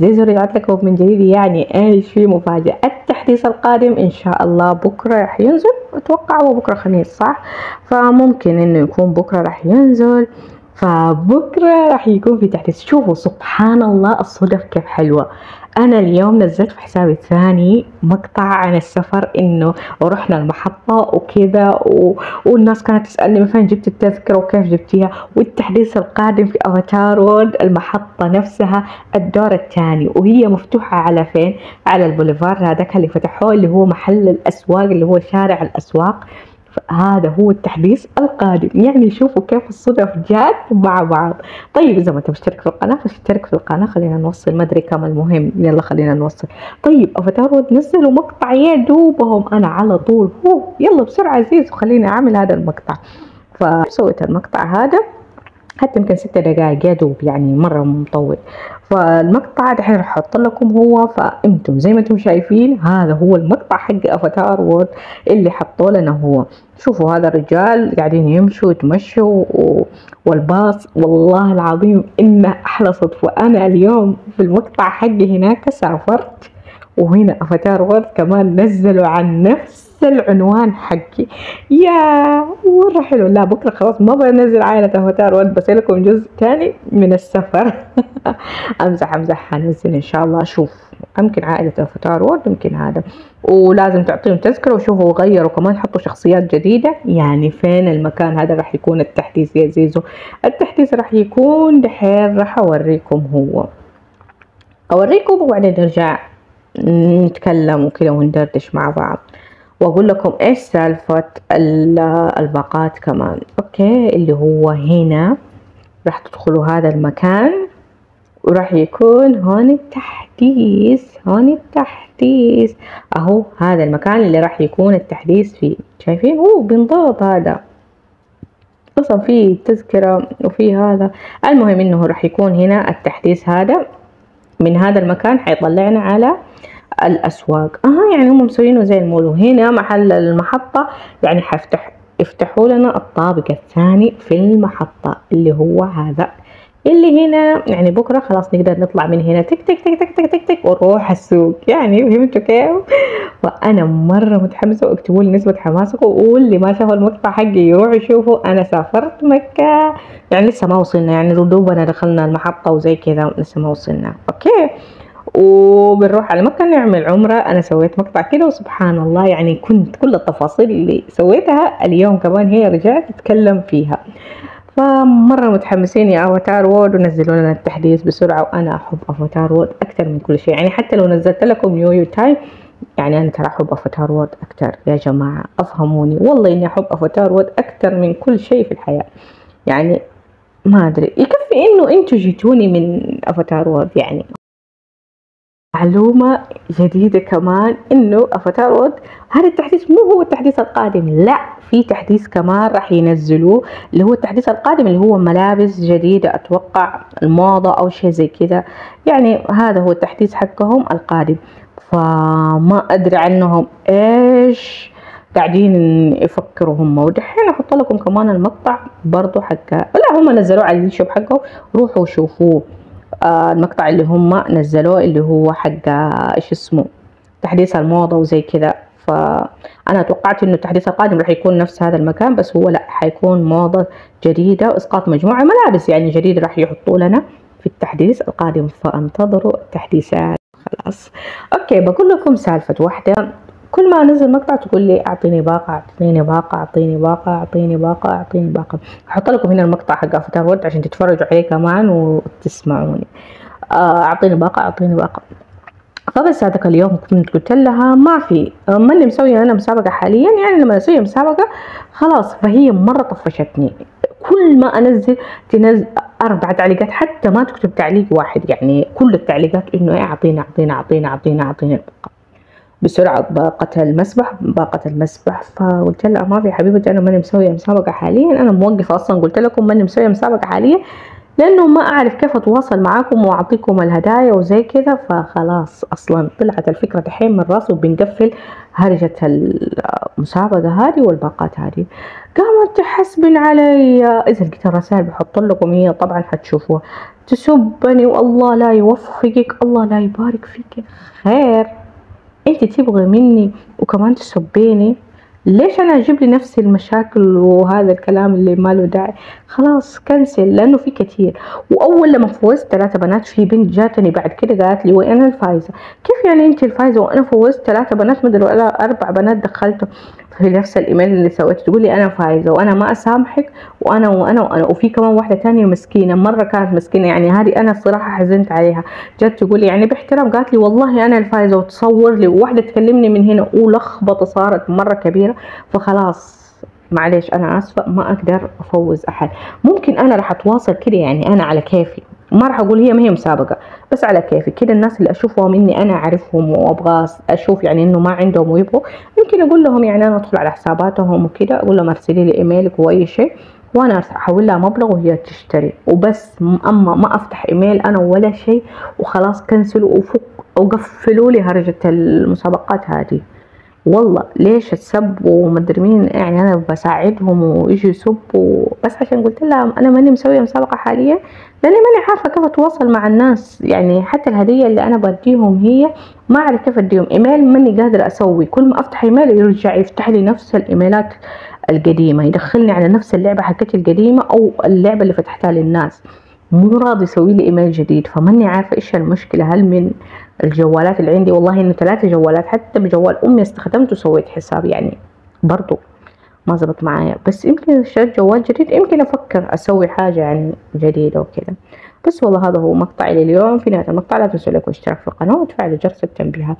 زيزو رجعت لكم من جديد. يعني إيش في مفاجأة التحديث القادم إن شاء الله بكرة راح ينزل. أتوقع هو بكرة خميس صح؟ فممكن إنه يكون بكرة راح ينزل. فبكرة راح يكون في تحديث. شوفوا سبحان الله الصدف كيف حلوة. أنا اليوم نزلت في حسابي الثاني مقطع عن السفر إنه ورحنا المحطة وكذا و... والناس كانت تسألني من فين جبت التذكرة وكيف جبتيها. والتحديث القادم في أفاتار وورد المحطة نفسها الدور الثاني. وهي مفتوحة على فين؟ على البوليفار هذاك اللي فتحوه اللي هو محل الأسواق اللي هو شارع الأسواق. هذا هو التحديث القادم. يعني شوفوا كيف الصدف جات مع بعض. طيب إذا ما تشترك في القناة فاشترك في القناة. خلينا نوصل ما أدري كم المهم. يلا خلينا نوصل. طيب أفاتار نزلوا مقطع يا دوبهم. أنا على طول هو يلا بسرعة عزيز وخليني أعمل هذا المقطع. فسويت المقطع هذا. حتى يمكن ستة دقايق يا دوب يعني مرة مطول. فالمقطع دحين راح أحط لكم هو فأنتم زي ما أنتم شايفين هذا هو المقطع حق Avatar World اللي حطوا لنا هو. شوفوا هذا الرجال قاعدين يمشوا يتمشوا و... والباص والله العظيم إنه أحلى صدفة. أنا اليوم في المقطع حقي هناك سافرت وهنا Avatar World كمان نزلوا عن نفس العنوان حقي. يا مرة حلو. لا بكرة خلاص ما بنزل عائلة Avatar World بس لكم جزء تاني من السفر. أمزح أمزح حنزل إن شاء الله. أشوف يمكن عائلة Avatar World يمكن هذا. ولازم تعطيهم تذكرة وشوفوا غيروا كمان حطوا شخصيات جديدة. يعني فين المكان؟ هذا راح يكون التحديث يا زيزو. التحديث راح يكون دحين. راح أوريكم هو. أوريكم وبعدين نرجع نتكلم وكذا وندردش مع بعض. وأقول لكم إيش سالفة الباقات كمان. أوكي اللي هو هنا راح تدخلوا هذا المكان وراح يكون هون التحديث هون التحديث. أهو هذا المكان اللي راح يكون التحديث فيه. شايفين؟ هو بينضغط هذا. أصلا في تذكرة وفي هذا. المهم إنه راح يكون هنا التحديث هذا. من هذا المكان حيطلعنا على الأسواق. آه يعني هم مسوينه زي المول. وهنا محل المحطة يعني حيفتح يفتحوا لنا الطابق الثاني في المحطة اللي هو هذا. اللي هنا يعني بكرة خلاص نقدر نطلع من هنا. تك تك تك تك تك تك, تك ونروح السوق. يعني فهمتوا كيف؟ وأنا مرة متحمسة واكتبوا لي نسبة حماسكم واللي ما شافوا المقطع حقي يروح يشوفوا أنا سافرت مكة. يعني لسه ما وصلنا يعني دوبنا دخلنا المحطة وزي كذا لسه ما وصلنا. okay؟ وبنروح على مكة نعمل عمرة. أنا سويت مقطع كده وسبحان الله يعني كنت كل التفاصيل اللي سويتها اليوم كمان هي رجعت أتكلم فيها. فمرة متحمسين يا Avatar World ونزلوا لنا التحديث بسرعة وأنا أحب Avatar World أكثر من كل شيء. يعني حتى لو نزلت لكم YoYa Time يعني أنا ترى أحب Avatar World أكثر يا جماعة أفهموني. والله إني أحب Avatar World أكثر من كل شيء في الحياة. يعني ما أدري يكفي إنه أنتوا جيتوني من Avatar World. يعني معلومة جديدة كمان إنه Avatar World هذا التحديث مو هو التحديث القادم. لا في تحديث كمان راح ينزلوه اللي هو التحديث القادم اللي هو ملابس جديدة أتوقع الموضة أو شيء زي كذا. يعني هذا هو التحديث حقهم القادم. فما أدري عنهم إيش. قاعدين يفكروا هم. ودحين أحط لكم كمان المقطع برضو حق لا هم نزلوه على اليوتيوب حقهم روحوا شوفوه آه المقطع اللي هم نزلوه اللي هو حق إيش اسمه تحديث الموضة وزي كذا. فأنا توقعت إنه التحديث القادم راح يكون نفس هذا المكان بس هو لا حيكون موضة جديدة وإسقاط مجموعة. ملابس يعني جديدة راح يحطوا لنا في التحديث القادم. فانتظروا التحديثات. خلاص. okay بقول لكم سالفة واحدة. كل ما أنزل مقطع تقول لي أعطيني باقة أعطيني باقة أعطيني باقة أعطيني باقة أعطيني باقة. أحط لكم هنا المقطع حق Avatar World عشان تتفرجوا عليه كمان وتسمعوني. آه، أعطيني باقة أعطيني باقة. فبس هذاك اليوم كنت قلت لها ما في ماني مسوية أنا مسابقة حاليا يعني لما أسوي مسابقة خلاص فهي مرة طفشتني. كل ما أنزل تنزل أربع تعليقات حتى ما تكتب تعليق واحد يعني كل التعليقات إنه إيه أعطينا أعطينا أعطينا أعطينا أعطينا بسرعة باقة المسبح باقة المسبح فقلت لها ما في حبيبتي أنا ماني مسوية مسابقة حاليا أنا موقفة أصلا قلت لكم ماني مسوية مسابقة حاليا. لأنه ما أعرف كيف أتواصل معاكم وأعطيكم الهدايا وزي كذا فخلاص أصلا طلعت الفكرة دحين من راسي وبنقفل هرجة المسابقة هذه والباقات هذه. قامت تحسبن علي إذا لقيت الرسائل بحط لكم هي طبعا حتشوفوها. تسبني والله لا يوفقك الله لا يبارك فيك خير. أنت تبغي مني وكمان تسبيني؟ ليش أنا أجيب نفسي المشاكل وهذا الكلام اللي ما له داعي؟ خلاص كنسل لأنه في كثير. وأول لما فوزت ثلاثة بنات في بنت جاتني بعد كده قالت لي وين الفايزة؟ كيف يعني أنت الفايزة؟ وأنا فوزت ثلاثة بنات مدري ولا أربع بنات دخلتهم. في نفس الإيميل اللي سويته. تقول لي أنا فايزة وأنا ما أسامحك وأنا وأنا وأنا. وفي كمان واحدة تانية مسكينة مرة كانت مسكينة يعني هذه أنا الصراحة حزنت عليها. جت تقول لي يعني باحترام قالت لي والله أنا الفايزة وتصور لي. وواحدة تكلمني من هنا ولخبطة صارت مرة كبيرة. فخلاص معلش أنا آسفة ما أقدر أفوز أحد. ممكن أنا راح أتواصل كده يعني أنا على كيفي. ما راح أقول هي ما هي مسابقة بس على كيفي. كده الناس اللي اشوفها مني أنا أعرفهم وأبغى أشوف يعني إنه ما عندهم ويبغوا يمكن أقول لهم يعني أنا أدخل على حساباتهم وكده أقول لهم ارسلي لي ايميلك واي شيء وأنا أحول لها مبلغ وهي تشتري. وبس أما ما أفتح إيميل أنا ولا شيء وخلاص كنسلوا وفك وقفلوا لي هرجة المسابقات هذه. والله ليش السب ومدري مين؟ يعني أنا بساعدهم ويجوا يسبوا. بس عشان قلت لها أنا ماني مسوية مسابقة حاليا لأني ماني عارفة كيف أتواصل مع الناس. يعني حتى الهدية اللي أنا بديهم هي ما أعرف كيف أديهم. إيميل ماني قادرة أسوي. كل ما أفتح إيميل يرجع يفتح لي نفس الإيميلات القديمة يدخلني على نفس اللعبة حقتي القديمة أو اللعبة اللي فتحتها للناس. مو راضي يسوي لي إيميل جديد فماني عارفة إيش المشكلة؟ هل من الجوالات اللي عندي؟ والله إنه ثلاثة جوالات حتى بجوال أمي استخدمته وسويت حساب يعني برضو ما زبط معايا. بس يمكن اشتريت جوال جديد يمكن أفكر أسوي حاجة يعني جديدة وكذا. بس والله هذا هو مقطعي لليوم. في نهاية المقطع لا تنسوا لايك واشتراك في القناة وتفعلوا جرس التنبيهات